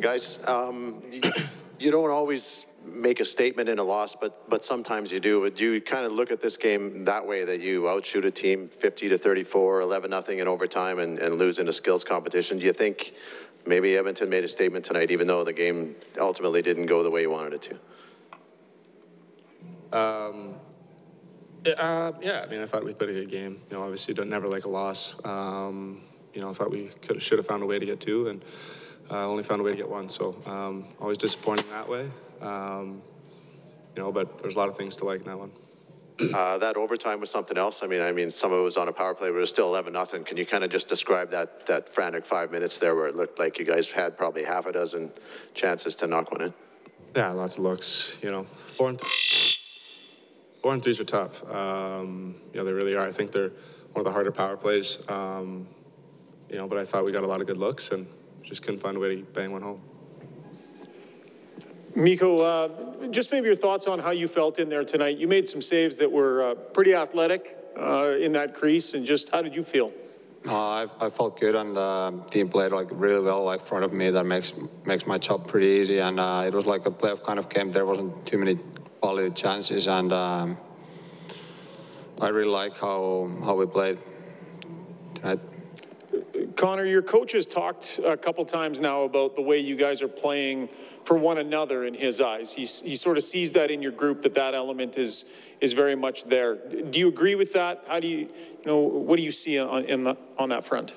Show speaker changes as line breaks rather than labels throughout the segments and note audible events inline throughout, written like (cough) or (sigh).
Guys, um, you, don't always make a statement in a loss, but, but sometimes you do. Do you kind of look at this game that way, that you outshoot a team 50 to 34, 11 nothing in overtime and, and lose in a skills competition? Do you think maybe Edmonton made a statement tonight, even though the game ultimately didn't go the way you wanted it to?
Um, yeah, uh, yeah, I mean, I thought we played a good game. You know, obviously, don't never like a loss. Um, you know, I thought we could should have found a way to get two, and uh, only found a way to get one. So um, always disappointing that way. Um, you know, but there's a lot of things to like in that one.
Uh, that overtime was something else. I mean, I mean, some of it was on a power play, but it was still 11 nothing. Can you kind of just describe that that frantic five minutes there, where it looked like you guys had probably half a dozen chances to knock one in?
Yeah, lots of looks. You know, four and four and threes are tough. Um, you know, they really are. I think they're one of the harder power plays. Um, you know, but I thought we got a lot of good looks and just couldn't find a way to bang one home.
Mikko, uh, just maybe your thoughts on how you felt in there tonight. You made some saves that were uh, pretty athletic uh, in that crease, and just how did you feel?
Uh, I, I, felt good, and the uh, team played like really well, like front of me. That makes makes my job pretty easy, and uh, it was like a playoff kind of game. There wasn't too many quality chances, and um, I really like how how we played tonight.
Connor, your coach has talked a couple times now about the way you guys are playing for one another in his eyes. He's, he sort of sees that in your group that that element is is very much there. Do you agree with that? How do you, you know, what do you see on, the, on that front?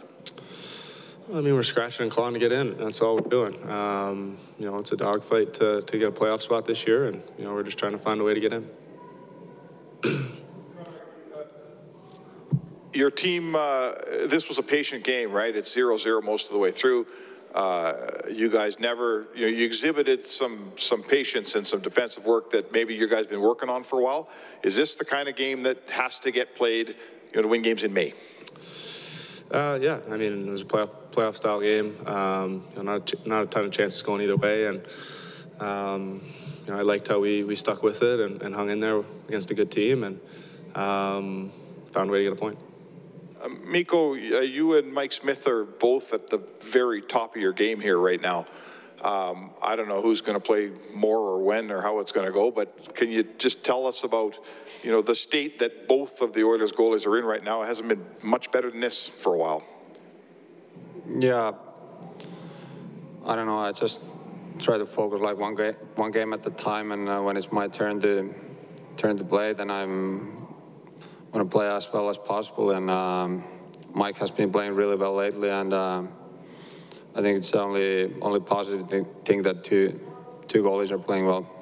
I mean, we're scratching and clawing to get in. That's all we're doing. Um, you know, it's a dogfight to, to get a playoff spot this year, and, you know, we're just trying to find a way to get in. (clears throat)
your team, uh, this was a patient game, right? It's 0-0 most of the way through. Uh, you guys never, you know, you exhibited some some patience and some defensive work that maybe you guys been working on for a while. Is this the kind of game that has to get played, you know, to win games in May?
Uh, yeah, I mean, it was a playoff, playoff style game. Um, you know, not, a, not a ton of chances going either way, and um, you know, I liked how we, we stuck with it and, and hung in there against a good team and um, found a way to get a point.
Um, Mikko, uh, you and Mike Smith are both at the very top of your game here right now. Um, I don't know who's going to play more or when or how it's going to go, but can you just tell us about, you know, the state that both of the Oilers goalies are in right now? It hasn't been much better than this for a while.
Yeah, I don't know. I just try to focus like one game, one game at a time, and uh, when it's my turn to turn the blade, then I'm want to play as well as possible. And um, Mike has been playing really well lately, and um, I think it's only only positive thing, thing that two two goalies are playing well.